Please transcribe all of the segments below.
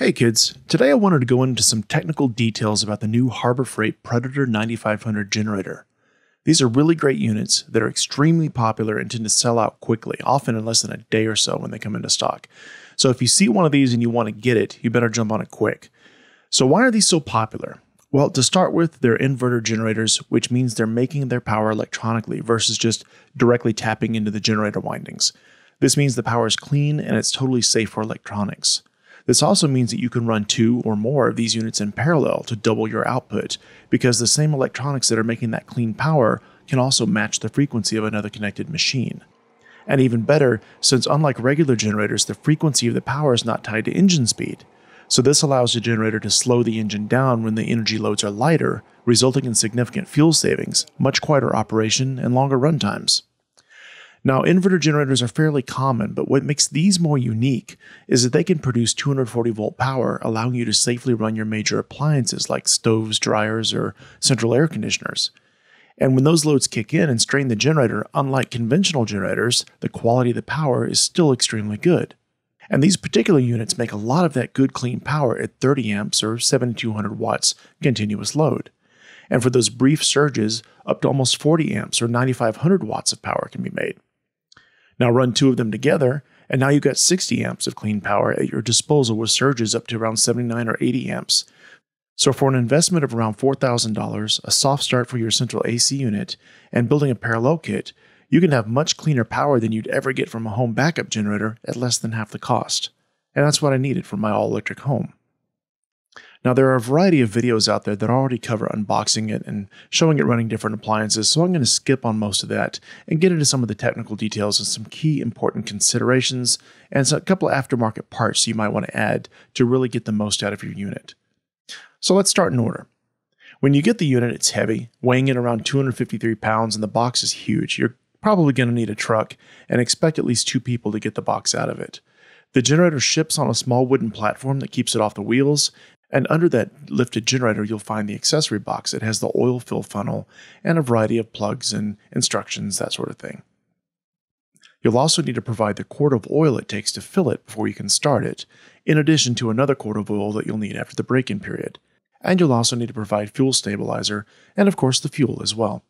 Hey kids, today I wanted to go into some technical details about the new Harbor Freight Predator 9500 generator. These are really great units that are extremely popular and tend to sell out quickly, often in less than a day or so when they come into stock. So if you see one of these and you want to get it, you better jump on it quick. So why are these so popular? Well, to start with, they're inverter generators, which means they're making their power electronically versus just directly tapping into the generator windings. This means the power is clean and it's totally safe for electronics. This also means that you can run two or more of these units in parallel to double your output, because the same electronics that are making that clean power can also match the frequency of another connected machine. And even better, since unlike regular generators, the frequency of the power is not tied to engine speed. So this allows the generator to slow the engine down when the energy loads are lighter, resulting in significant fuel savings, much quieter operation, and longer run times. Now, inverter generators are fairly common, but what makes these more unique is that they can produce 240 volt power, allowing you to safely run your major appliances like stoves, dryers, or central air conditioners. And when those loads kick in and strain the generator, unlike conventional generators, the quality of the power is still extremely good. And these particular units make a lot of that good clean power at 30 amps or 7200 watts continuous load. And for those brief surges, up to almost 40 amps or 9500 watts of power can be made. Now run two of them together, and now you've got 60 amps of clean power at your disposal with surges up to around 79 or 80 amps. So for an investment of around $4,000, a soft start for your central AC unit, and building a parallel kit, you can have much cleaner power than you'd ever get from a home backup generator at less than half the cost. And that's what I needed for my all electric home. Now, there are a variety of videos out there that already cover unboxing it and showing it running different appliances, so I'm going to skip on most of that and get into some of the technical details and some key important considerations and a couple of aftermarket parts you might want to add to really get the most out of your unit. So let's start in order. When you get the unit, it's heavy, weighing in around 253 pounds, and the box is huge. You're probably going to need a truck and expect at least two people to get the box out of it. The generator ships on a small wooden platform that keeps it off the wheels, and under that lifted generator, you'll find the accessory box. It has the oil fill funnel and a variety of plugs and instructions, that sort of thing. You'll also need to provide the quart of oil it takes to fill it before you can start it, in addition to another quart of oil that you'll need after the break in period. And you'll also need to provide fuel stabilizer and, of course, the fuel as well.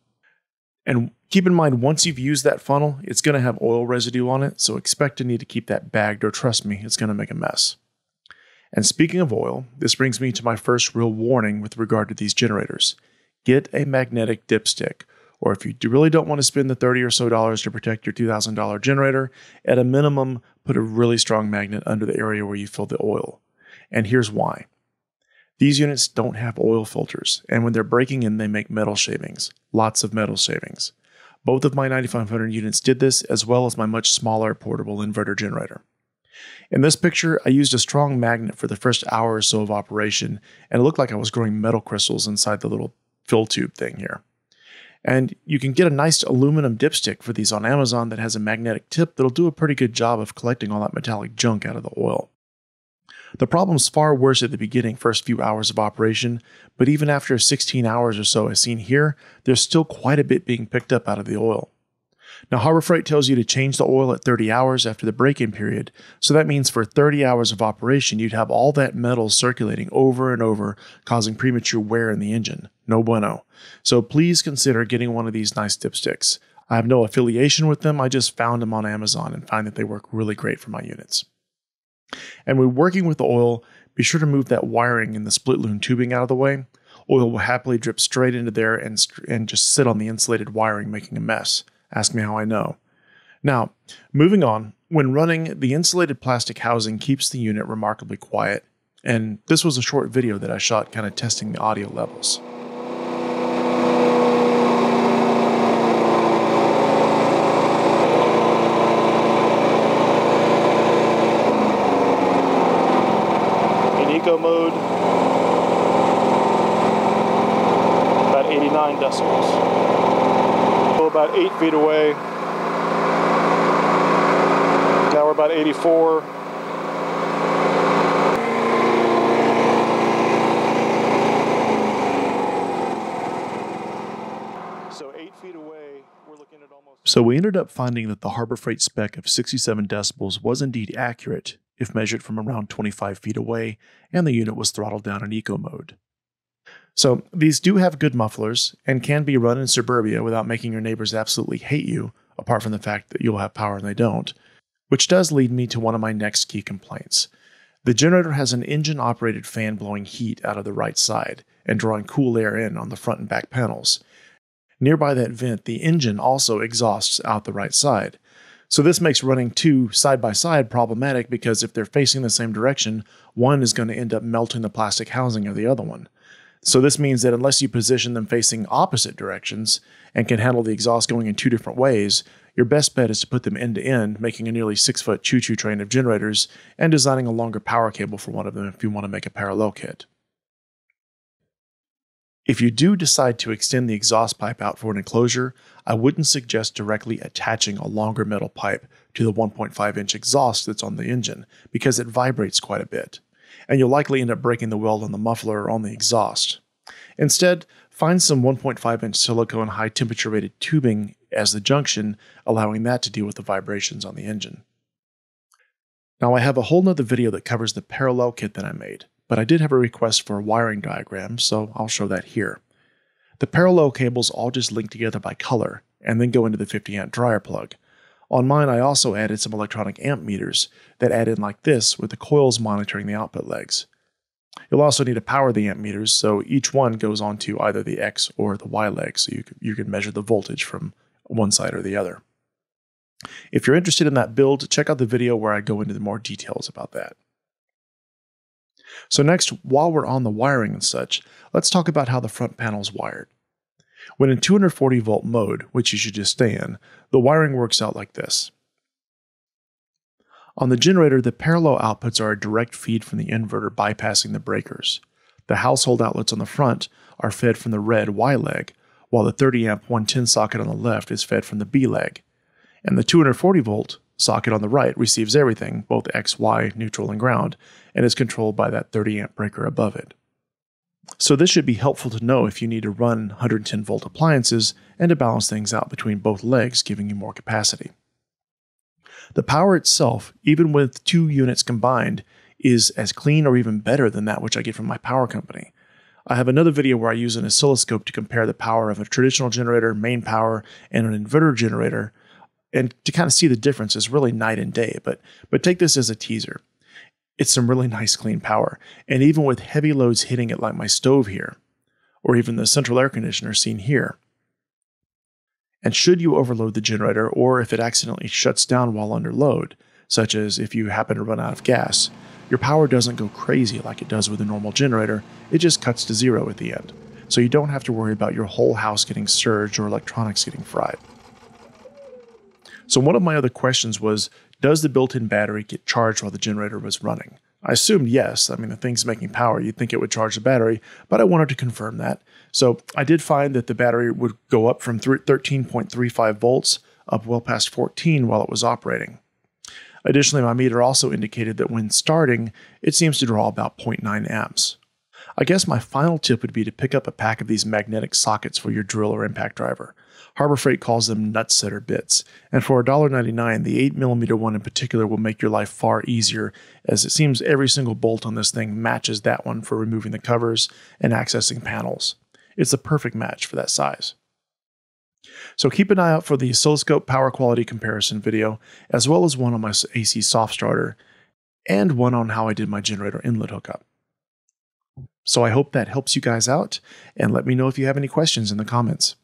And keep in mind, once you've used that funnel, it's going to have oil residue on it, so expect to need to keep that bagged, or trust me, it's going to make a mess. And speaking of oil, this brings me to my first real warning with regard to these generators. Get a magnetic dipstick, or if you really don't want to spend the 30 or so dollars to protect your $2,000 generator, at a minimum, put a really strong magnet under the area where you fill the oil. And here's why. These units don't have oil filters, and when they're breaking in, they make metal shavings. Lots of metal shavings. Both of my 9500 units did this, as well as my much smaller portable inverter generator. In this picture, I used a strong magnet for the first hour or so of operation, and it looked like I was growing metal crystals inside the little fill tube thing here. And you can get a nice aluminum dipstick for these on Amazon that has a magnetic tip that'll do a pretty good job of collecting all that metallic junk out of the oil. The problem's far worse at the beginning, first few hours of operation, but even after 16 hours or so, as seen here, there's still quite a bit being picked up out of the oil. Now, Harbor Freight tells you to change the oil at 30 hours after the break in period, so that means for 30 hours of operation, you'd have all that metal circulating over and over, causing premature wear in the engine. No bueno. So please consider getting one of these nice dipsticks. I have no affiliation with them, I just found them on Amazon and find that they work really great for my units. And when working with the oil, be sure to move that wiring and the split loom tubing out of the way. Oil will happily drip straight into there and, and just sit on the insulated wiring, making a mess. Ask me how I know. Now, moving on, when running, the insulated plastic housing keeps the unit remarkably quiet, and this was a short video that I shot kind of testing the audio levels. In eco mode, about 89 decibels about eight feet away. Now we're about 84. So eight feet away, we're looking at almost. So we ended up finding that the Harbor Freight spec of 67 decibels was indeed accurate. if measured from around 25 feet away, and the unit was throttled down in eco mode. So, these do have good mufflers and can be run in suburbia without making your neighbors absolutely hate you, apart from the fact that you'll have power and they don't. Which does lead me to one of my next key complaints. The generator has an engine operated fan blowing heat out of the right side and drawing cool air in on the front and back panels. Nearby that vent, the engine also exhausts out the right side. So this makes running two side by side problematic because if they're facing the same direction, one is going to end up melting the plastic housing of the other one. So this means that unless you position them facing opposite directions and can handle the exhaust going in two different ways, your best bet is to put them end to end, making a nearly six foot choo choo train of generators and designing a longer power cable for one of them if you want to make a parallel kit. If you do decide to extend the exhaust pipe out for an enclosure, I wouldn't suggest directly attaching a longer metal pipe to the 1.5 inch exhaust that's on the engine because it vibrates quite a bit, and you'll likely end up breaking the weld on the muffler or on the exhaust. Instead, find some 1.5 inch silicone high temperature rated tubing as the junction, allowing that to deal with the vibrations on the engine. Now, I have a whole nother video that covers the parallel kit that I made but I did have a request for a wiring diagram, so I'll show that here. The parallel cables all just link together by color, and then go into the 50 amp dryer plug. On mine, I also added some electronic amp meters that add in like this with the coils monitoring the output legs. You'll also need to power the amp meters, so each one goes onto either the X or the Y leg, so you can, you can measure the voltage from one side or the other. If you're interested in that build, check out the video where I go into more details about that. So next, while we're on the wiring and such, let's talk about how the front panel is wired. When in 240 volt mode, which you should just stay in, the wiring works out like this. On the generator, the parallel outputs are a direct feed from the inverter bypassing the breakers. The household outlets on the front are fed from the red Y leg, while the 30 amp 110 socket on the left is fed from the B leg. And the 240 volt socket on the right receives everything, both X, Y, neutral, and ground, and is controlled by that 30 amp breaker above it. So this should be helpful to know if you need to run 110 volt appliances and to balance things out between both legs, giving you more capacity. The power itself, even with two units combined, is as clean or even better than that which I get from my power company. I have another video where I use an oscilloscope to compare the power of a traditional generator, main power, and an inverter generator and to kind of see the difference is really night and day. But but take this as a teaser. It's some really nice clean power, and even with heavy loads hitting it like my stove here, or even the central air conditioner seen here. And should you overload the generator, or if it accidentally shuts down while under load, such as if you happen to run out of gas, your power doesn't go crazy like it does with a normal generator, it just cuts to zero at the end. So you don't have to worry about your whole house getting surged or electronics getting fried. So one of my other questions was, does the built-in battery get charged while the generator was running? I assumed yes. I mean, the thing's making power. You'd think it would charge the battery, but I wanted to confirm that. So I did find that the battery would go up from 13.35 volts up well past 14 while it was operating. Additionally, my meter also indicated that when starting, it seems to draw about 0.9 amps. I guess my final tip would be to pick up a pack of these magnetic sockets for your drill or impact driver. Harbor Freight calls them nutsetter bits, and for $1.99, the 8mm one in particular will make your life far easier, as it seems every single bolt on this thing matches that one for removing the covers and accessing panels. It's a perfect match for that size. So keep an eye out for the oscilloscope power quality comparison video, as well as one on my AC soft starter, and one on how I did my generator inlet hookup. So I hope that helps you guys out, and let me know if you have any questions in the comments.